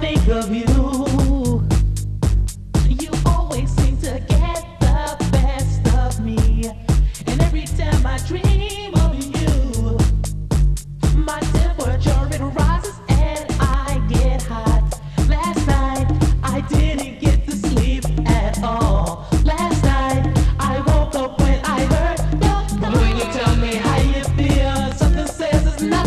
Think of you, you always seem to get the best of me. And every time I dream of you, my temperature it rises and I get hot. Last night I didn't get to sleep at all. Last night I woke up when I heard call. When you tell me how you feel, something says it's not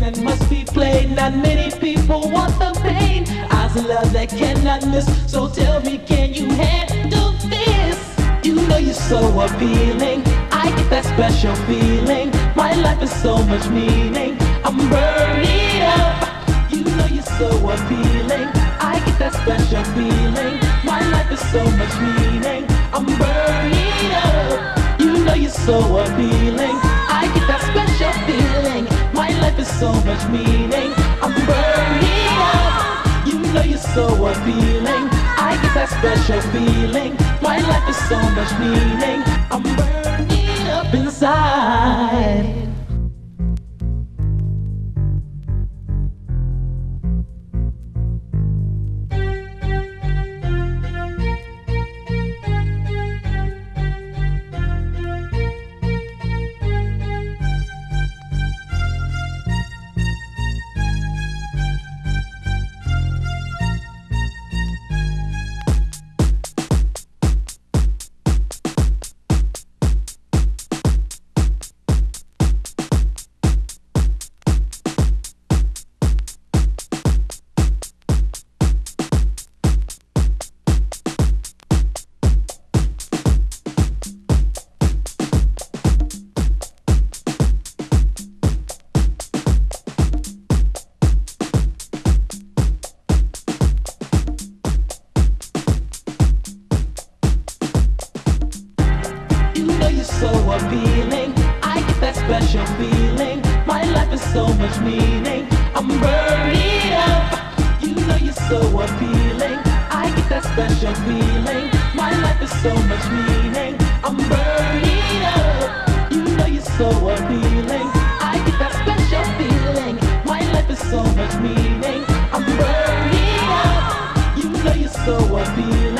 that must be played. Not many people want the pain. Eyes love that cannot miss. So tell me, can you handle this? You know you're so appealing. I get that special feeling. My life is so much meaning. I'm burning up. You know you're so appealing. I get that special feeling. My life is so much meaning. I'm burning up. You know you're so appealing. So much meaning. I'm burning up. You know you're so appealing. I get that special feeling. My life is so much meaning. I'm burning up inside. Special feeling. My life is so much meaning. I'm burning up. You know you're so appealing. I get that special feeling. My life is so much meaning. I'm burning up. You know you're so appealing. I get that special feeling. My life is so much meaning. I'm burning up. You know you're so appealing.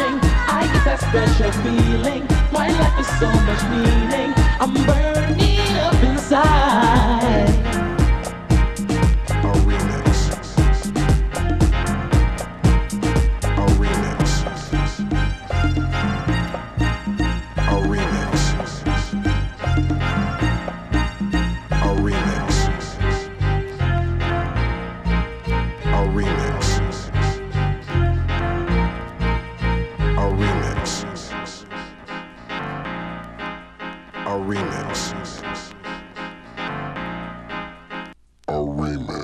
Special feeling. My life is so much meaning. I'm burning up inside. a remix.